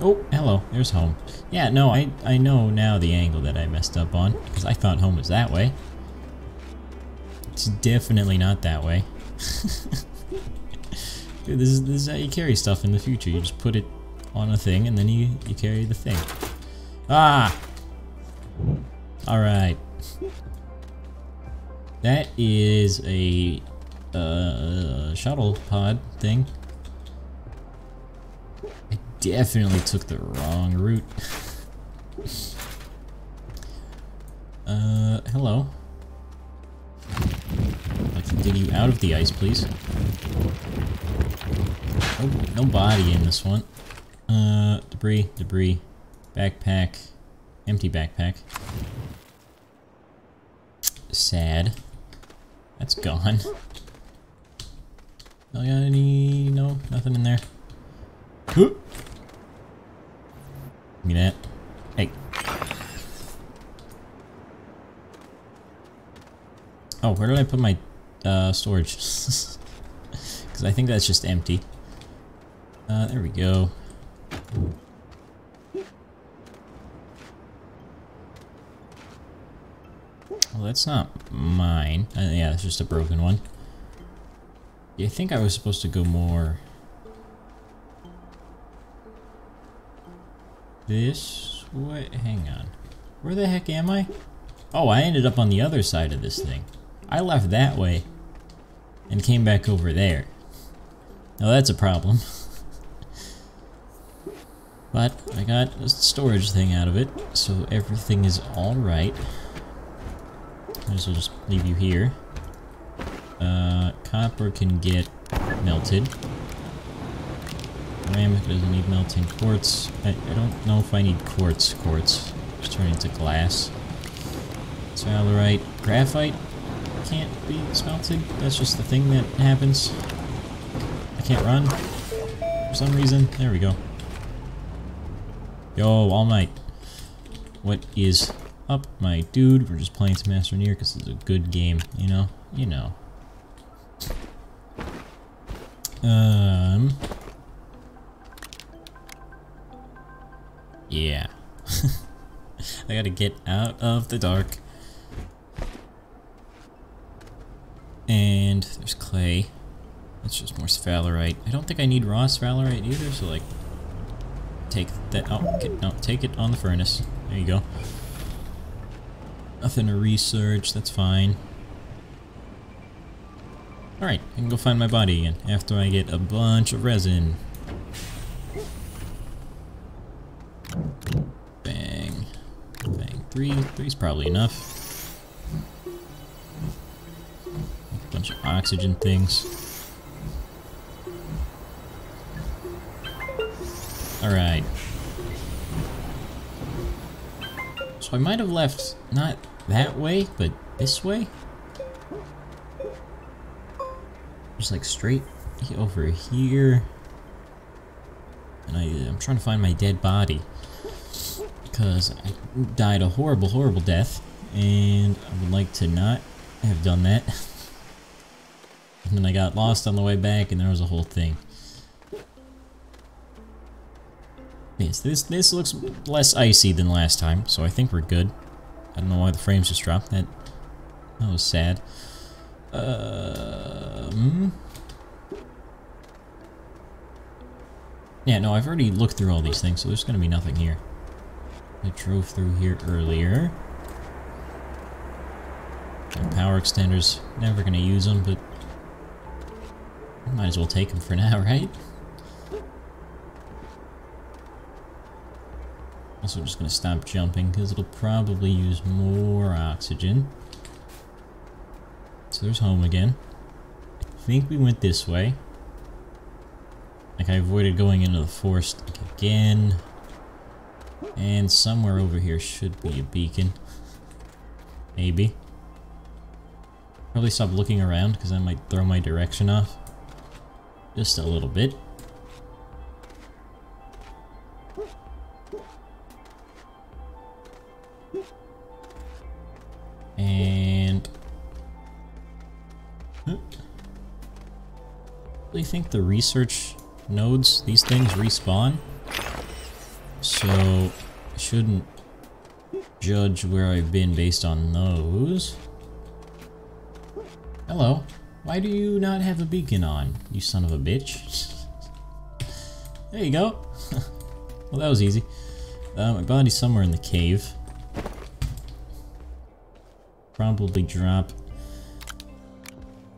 Oh, hello. There's home. Yeah, no, I, I know now the angle that I messed up on, because I thought home was that way. It's definitely not that way. Dude, this is, this is how you carry stuff in the future. You just put it on a thing, and then you, you carry the thing. Ah! Alright. That is a uh, shuttle pod thing. I definitely took the wrong route. uh, hello. Like to dig you out of the ice, please. Oh, no body in this one. Uh, debris, debris, backpack, empty backpack. Sad. That's gone. I got any? No, nothing in there. Give me that. Hey. Oh, where did I put my uh, storage? Because I think that's just empty. Uh, there we go. Well, that's not mine. Uh, yeah, it's just a broken one. Yeah, I think I was supposed to go more... This way? Hang on. Where the heck am I? Oh, I ended up on the other side of this thing. I left that way and came back over there. Now that's a problem. but I got a storage thing out of it, so everything is alright. I just will just leave you here. Uh, copper can get melted. Ceramic doesn't need melting. Quartz, I, I don't know if I need quartz. Quartz. Just turn into glass. Sphalerite. Graphite can't be smelted. That's just the thing that happens. I can't run. For some reason. There we go. Yo, All Might. What is up, my dude? We're just playing some Astroneer because it's a good game, you know? You know. Um. Yeah. I gotta get out of the dark. And there's clay. That's just more sphalerite. I don't think I need raw sphalerite either, so like take that oh get, no, take it on the furnace. There you go. Nothing to research, that's fine. Alright, I can go find my body again after I get a bunch of resin. Three. Three's probably enough. A bunch of oxygen things. Alright. So I might have left not that way, but this way? Just like straight over here. And I, I'm trying to find my dead body. Because I died a horrible, horrible death. And I would like to not have done that. and then I got lost on the way back and there was a whole thing. Yes, this, this looks less icy than last time, so I think we're good. I don't know why the frames just dropped. That, that was sad. Um, yeah, no, I've already looked through all these things, so there's going to be nothing here. I drove through here earlier. power extenders, never to use them, but might as well take them for now, right? Also just to stop jumping because it'll probably use more oxygen. So there's home again. I think we went this way. Like I avoided going into the forest again. And somewhere over here should be a beacon. Maybe. Probably stop looking around because I might throw my direction off. Just a little bit. And I think the research nodes, these things respawn. So, shouldn't judge where I've been based on those. Hello. Why do you not have a beacon on, you son of a bitch? there you go. well, that was easy. Uh, my body's somewhere in the cave. Probably drop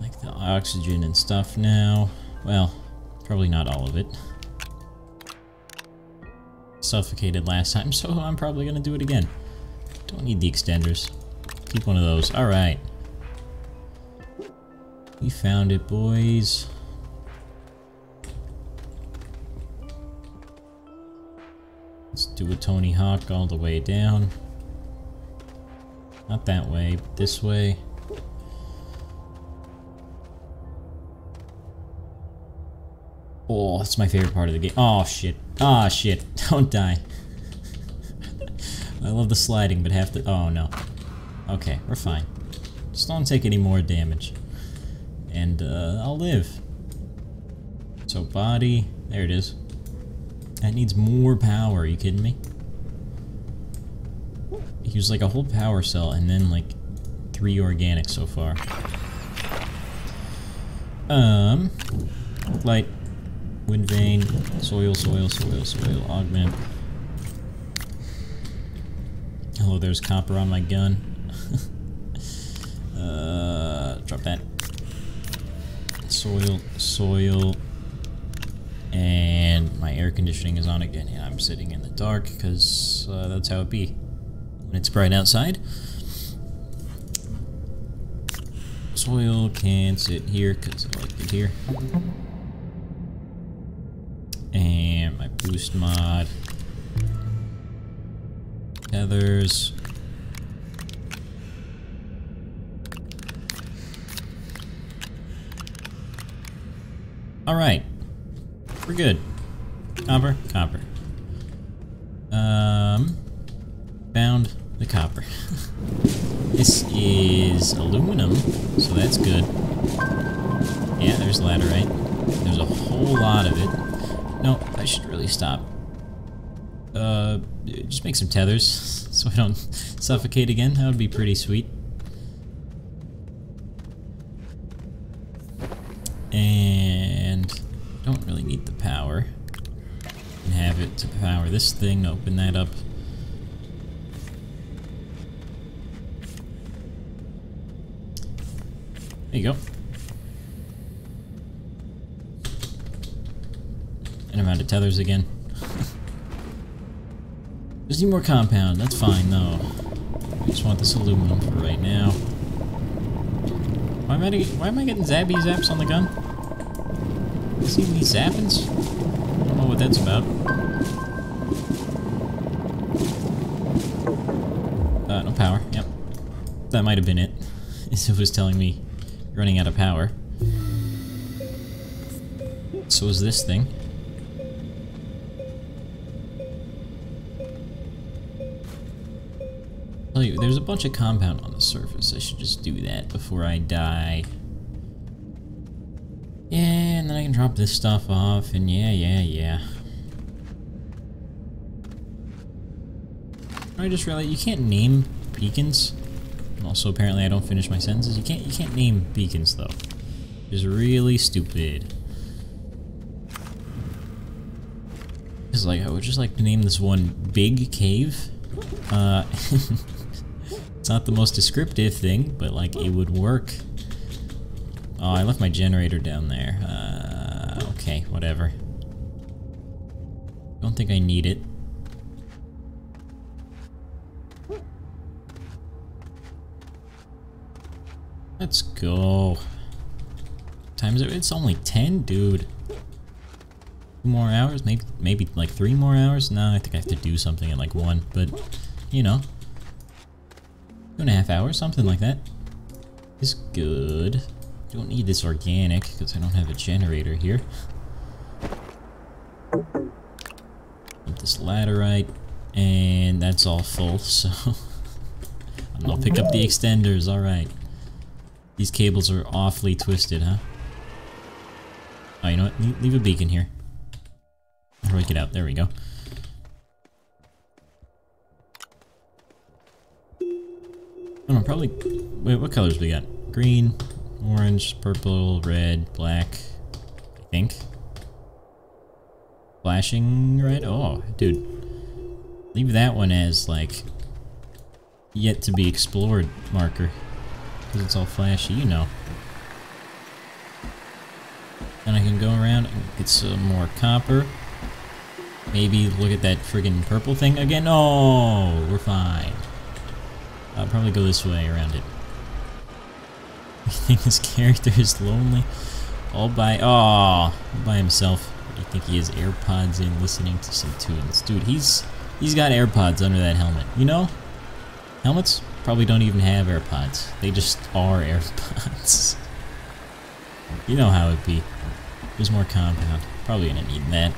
like the oxygen and stuff now. Well, probably not all of it. Suffocated last time, so I'm probably gonna do it again. Don't need the extenders. Keep one of those. Alright. We found it, boys. Let's do a Tony Hawk all the way down. Not that way, this way. Oh, that's my favorite part of the game. Oh, shit. Oh, shit. Don't die. I love the sliding, but have to... Oh, no. Okay, we're fine. Just don't take any more damage. And, uh, I'll live. So, body... There it is. That needs more power, are you kidding me? Use like a whole power cell and then like three organic so far. Um, light, wind vein, soil, soil, soil, soil, augment. Hello, there's copper on my gun. uh, drop that. Soil, soil, and my air conditioning is on again. and I'm sitting in the dark because uh, that's how it be when it's bright outside. Soil can sit here because I like it here. And my boost mod. Tethers. Alright. We're good. Copper, copper. Um, found the copper. this is aluminum, so that's good. Yeah, there's laterite. There's a whole lot of it. No, I should really stop. Uh, just make some tethers so I don't suffocate again. That would be pretty sweet. And don't really need the power. And have it to power this thing, open that up. There you go. And out of tethers again. Just need more compound, that's fine though. I just want this aluminum for right now. Why am I, why am I getting zabby zaps on the gun? See these zappins? I don't know what that's about. Uh, no power, yep. That might have been it. It was telling me running out of power. So is this thing. Tell you, there's a bunch of compound on the surface. I should just do that before I die. Yeah, and then I can drop this stuff off, and yeah, yeah, yeah. I just realized you can't name beacons also, apparently, I don't finish my sentences. You can't you can't name beacons though. It's really stupid. It's like I would just like to name this one Big Cave. Uh, it's not the most descriptive thing, but like it would work. Oh, I left my generator down there. Uh, okay, whatever. Don't think I need it. Let's go. Times it? It's only 10, dude. Two more hours? Maybe maybe like three more hours? No, I think I have to do something at like one, but you know. Two and a half hours, something like that. Is good. Don't need this organic because I don't have a generator here. Need this laterite, and that's all full, so I'll pick up the extenders, alright. These cables are awfully twisted, huh? Oh, you know what? Leave a beacon here. How do I get out? There we go. Oh, no, probably... Wait, what colors we got? Green, orange, purple, red, black, I think. Flashing red? Oh, dude. Leave that one as, like, yet to be explored marker. Because it's all flashy, you know. Then I can go around and get some more copper. Maybe look at that friggin' purple thing again. Oh, we're fine. I'll probably go this way around it. You think this character is lonely? All by... Oh, by himself. You think he has AirPods in listening to some tunes. Dude, he's he's got AirPods under that helmet. You know? Helmets probably don't even have AirPods. They just are AirPods. you know how it'd be. There's more compound. Probably gonna need that.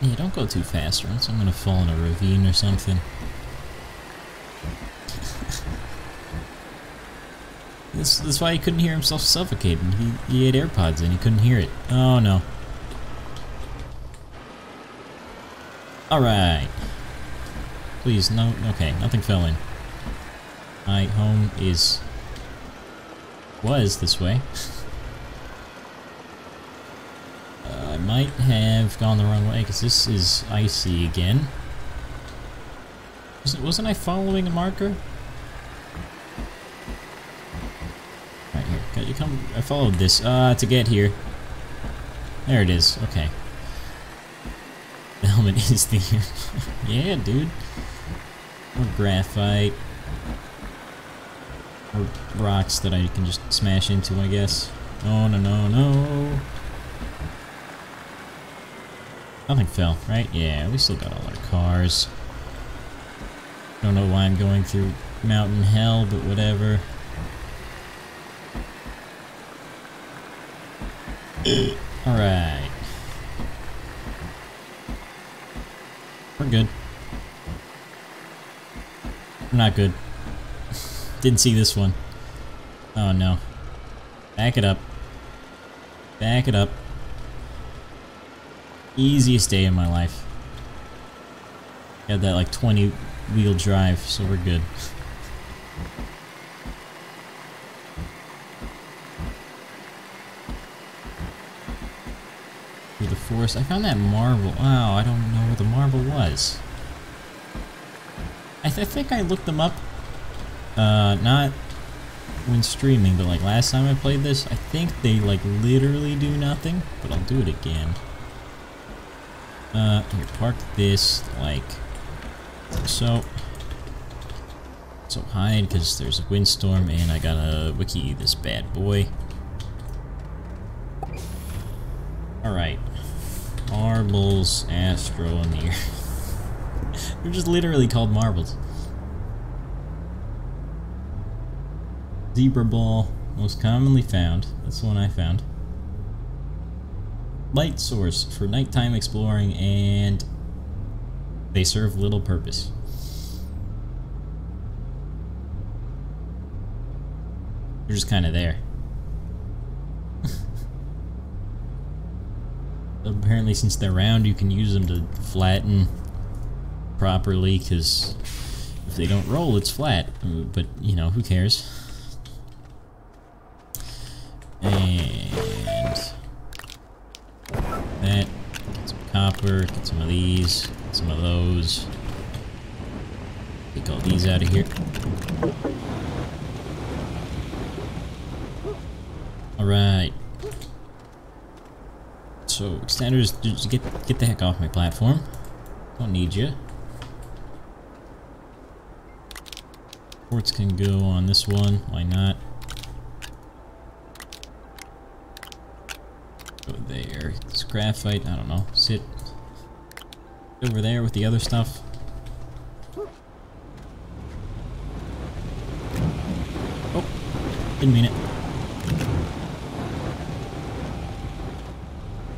Yeah, don't go too fast, or else I'm gonna fall in a ravine or something. this, is why he couldn't hear himself suffocating. He, he had AirPods and he couldn't hear it. Oh no. Alright. Please, no, okay, nothing fell in. My home is... was this way. uh, I might have gone the wrong way, because this is icy again. Wasn't, wasn't I following a marker? Right here, Got you come... I followed this, uh, to get here. There it is, okay. The helmet is the... yeah, dude. More graphite. Or rocks that I can just smash into, I guess. Oh, no, no, no. Nothing fell, right? Yeah, we still got all our cars. Don't know why I'm going through mountain hell, but whatever. Alright. We're good. We're not good. Didn't see this one. Oh no. Back it up. Back it up. Easiest day of my life. Got that like 20 wheel drive, so we're good. Through the forest. I found that marble. Wow, I don't know where the marble was. I, th I think I looked them up. Uh, not when streaming, but like last time I played this, I think they like literally do nothing, but I'll do it again. Uh, here, park this like so. So hide because there's a windstorm and I gotta wiki this bad boy. Alright. Marbles, Astro, and the They're just literally called marbles. Zebra ball, most commonly found. That's the one I found. Light source for nighttime exploring and they serve little purpose. They're just kind of there. Apparently since they're round you can use them to flatten properly because if they don't roll it's flat. But, you know, who cares? Of these, some of those. Take all these out of here. Alright. So, extenders, just get, get the heck off my platform. Don't need you. Ports can go on this one, why not? Go there. It's graphite, I don't know. Sit over there with the other stuff. Oh, didn't mean it.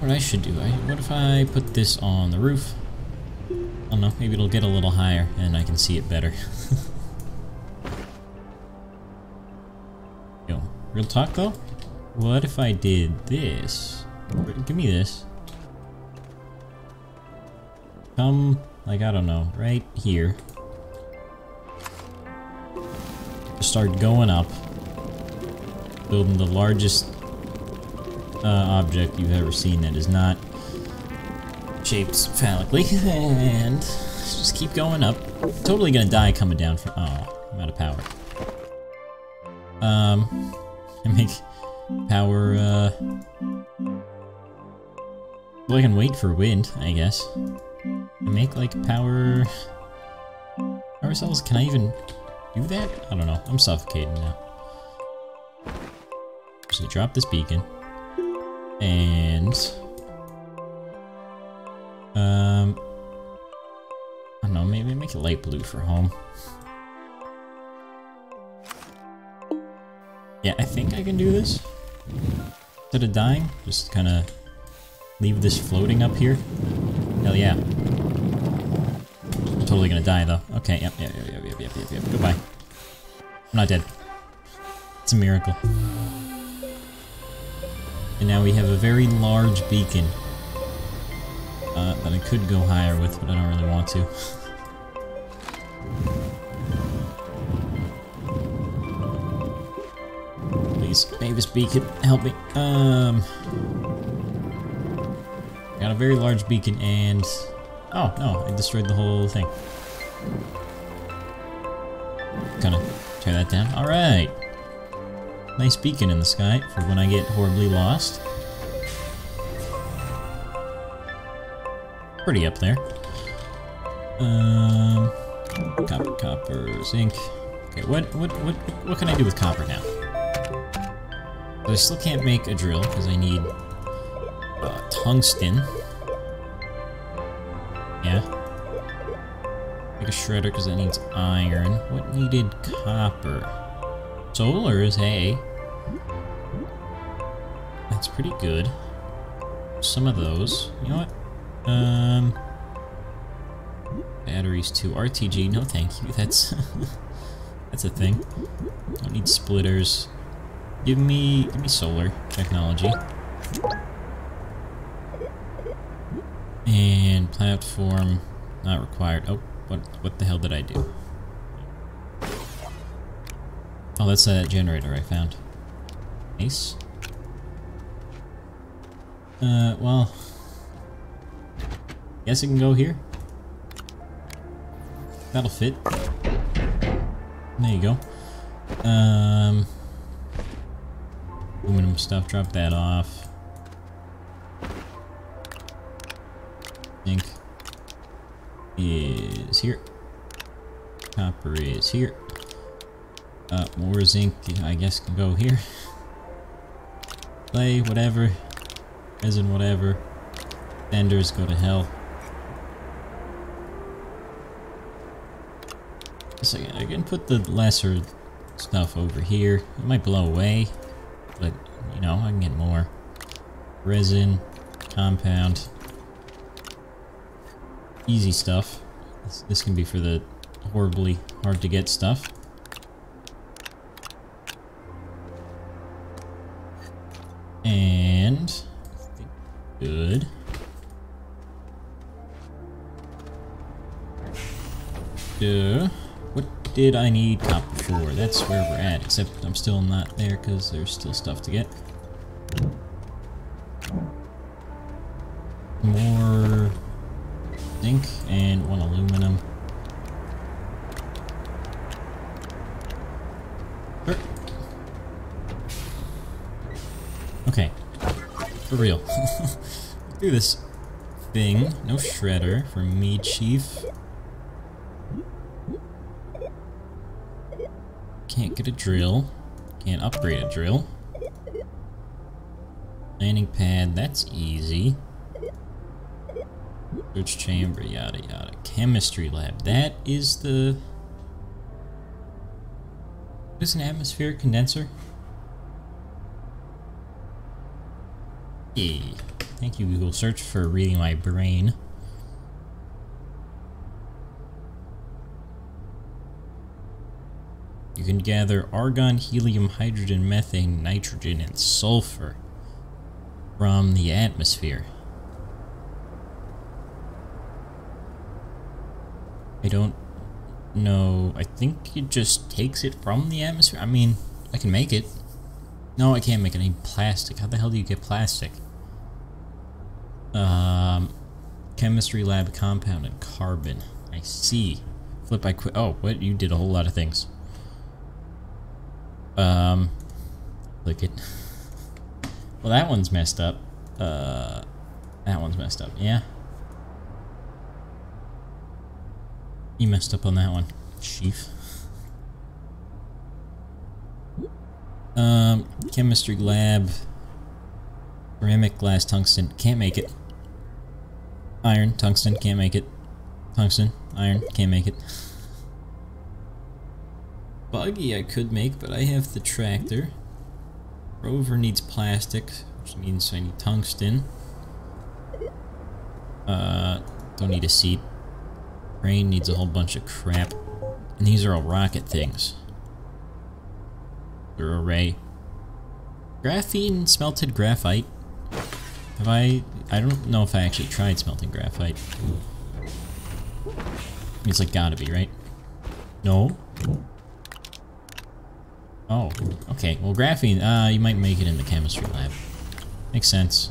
What I should do, I, what if I put this on the roof? I don't know, maybe it'll get a little higher and I can see it better. Yo, real talk though? What if I did this? Give me this. Come, like, I don't know, right here. Start going up. Building the largest uh, object you've ever seen that is not shaped phallically. And just keep going up. Totally gonna die coming down from... Oh, I'm out of power. Um, I make power, uh... Well, I can wait for wind, I guess. Make, like, power... Power cells? Can I even do that? I don't know. I'm suffocating now. So drop this beacon. And... Um... I don't know, maybe make it light blue for home. Yeah, I think I can do this. Instead of dying, just kind of leave this floating up here. Hell yeah. Totally gonna die though. Okay, yep, yep, yep, yep, yep, yep, yep. Goodbye. I'm not dead. It's a miracle. And now we have a very large beacon. Uh, that I could go higher with, but I don't really want to. Please, Mavis Beacon, help me. Um, got a very large beacon and... Oh, no, I destroyed the whole thing. Gonna tear that down. Alright. Nice beacon in the sky for when I get horribly lost. Pretty up there. Um, copper, copper, zinc. Okay, what, what, what, what can I do with copper now? I still can't make a drill because I need uh, tungsten. Yeah. Make a shredder because that needs iron. What needed copper? Solar is hay. That's pretty good. Some of those. You know what? Um, batteries too. RTG, no thank you. That's that's a thing. Don't need splitters. Give me give me solar technology. Platform not required. Oh, what what the hell did I do? Oh, that's that generator I found. Nice. Uh, well, Guess it can go here. That'll fit. There you go. Um, aluminum stuff, drop that off. Is here. Copper is here. Uh, more zinc, I guess, can go here. Clay, whatever. Resin, whatever. Benders, go to hell. So I can put the lesser stuff over here. It might blow away, but you know, I can get more. Resin, compound. Easy stuff. This, this can be for the horribly hard to get stuff. And good. Duh What did I need copper for? That's where we're at, except I'm still not there because there's still stuff to get. More zinc and one aluminum. Okay, for real. do this thing. No shredder for me, chief. Can't get a drill. Can't upgrade a drill. Landing pad, that's easy. Search chamber, yada yada. Chemistry lab, that is the... What is an atmospheric condenser? Yeah. Thank you, Google Search, for reading my brain. You can gather argon, helium, hydrogen, methane, nitrogen, and sulfur from the atmosphere. I don't know. I think it just takes it from the atmosphere. I mean, I can make it. No, I can't make any plastic. How the hell do you get plastic? Um, chemistry lab compound and carbon. I see. Flip by quick. Oh, what? You did a whole lot of things. Um, look it. Well, that one's messed up. Uh, that one's messed up. Yeah. You messed up on that one, chief. Um, chemistry lab. Ceramic, glass, tungsten. Can't make it. Iron, tungsten. Can't make it. Tungsten, iron. Can't make it. Buggy I could make, but I have the tractor. Rover needs plastic, which means I need tungsten. Uh, don't need a seat. Crane needs a whole bunch of crap. And these are all rocket things. They're array. Graphene smelted graphite. Have I... I don't know if I actually tried smelting graphite. It's like gotta be, right? No? Oh, okay. Well, graphene, uh, you might make it in the chemistry lab. Makes sense.